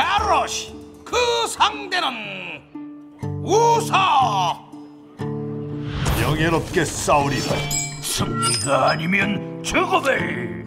가로시 그 상대는 우사 명예롭게 싸우리라. 승리가 아니면 죽음을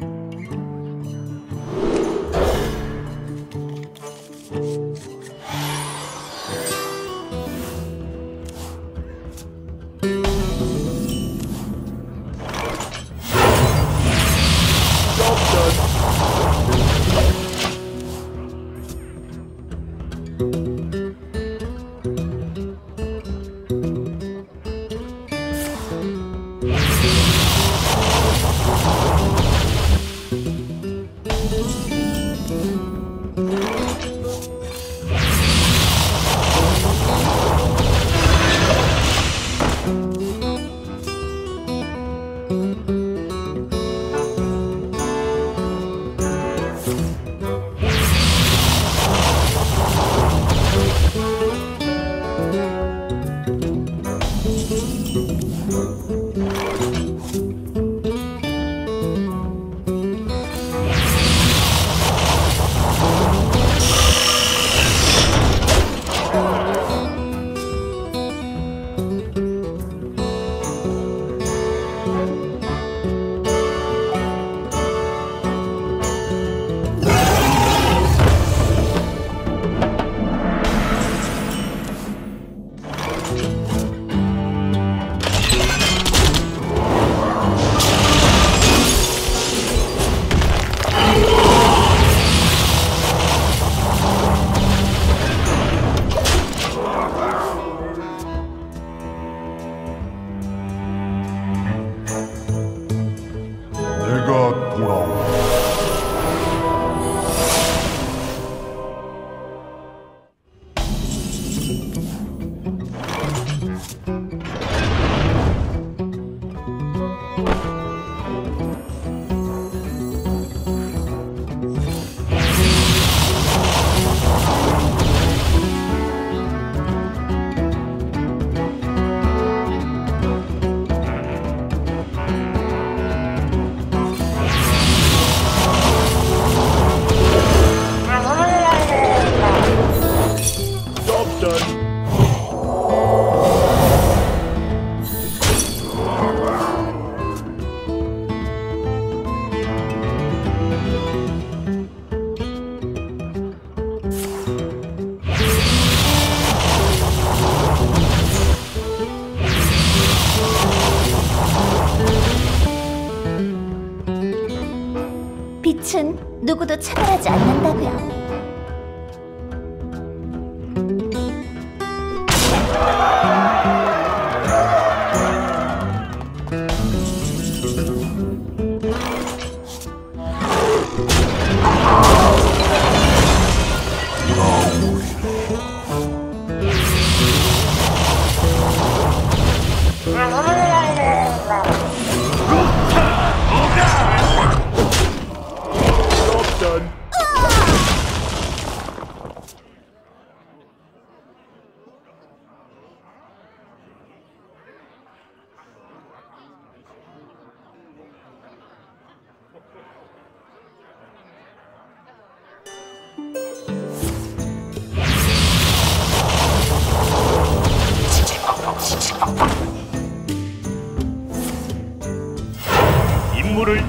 빛은 누구도 차별하지 않는다고요.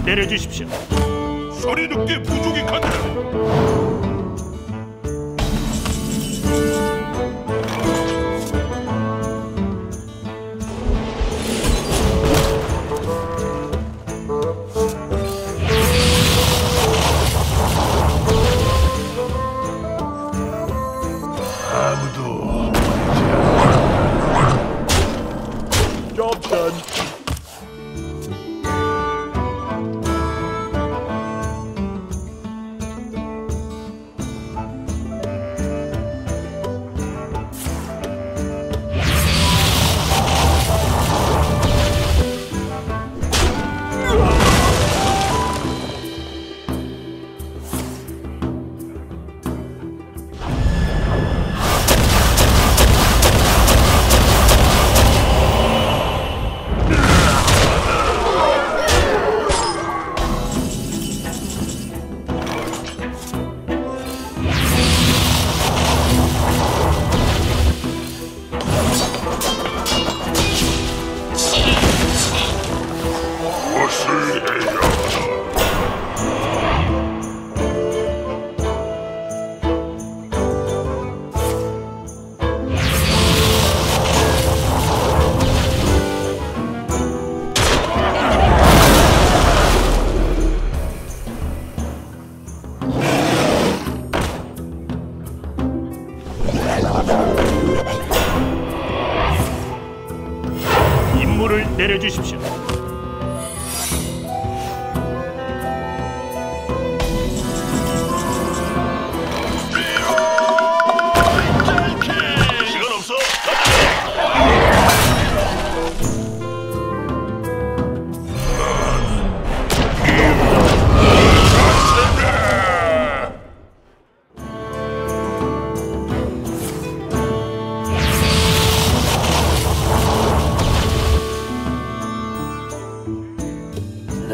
내려주십시오. 소리 듣게 부족이 간다 아무도 임무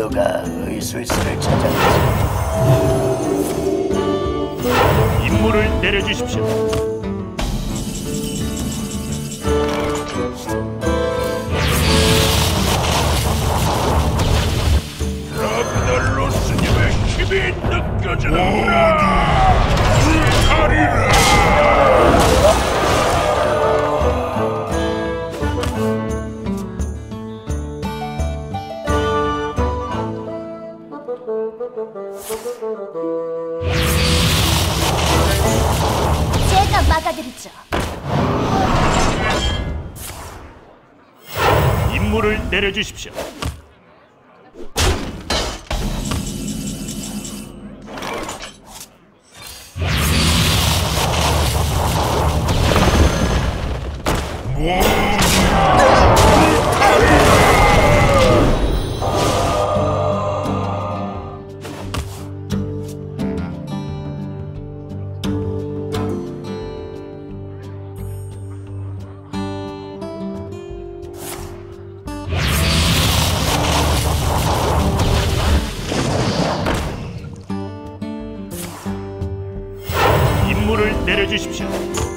누가 의술수를 찾아내지? 임무를 내려주십시오. 라그날로스님의 힘이 느껴지는구나. 제가 막아드리죠. 임무를 내려주십시오. 임무를 내려주십시오.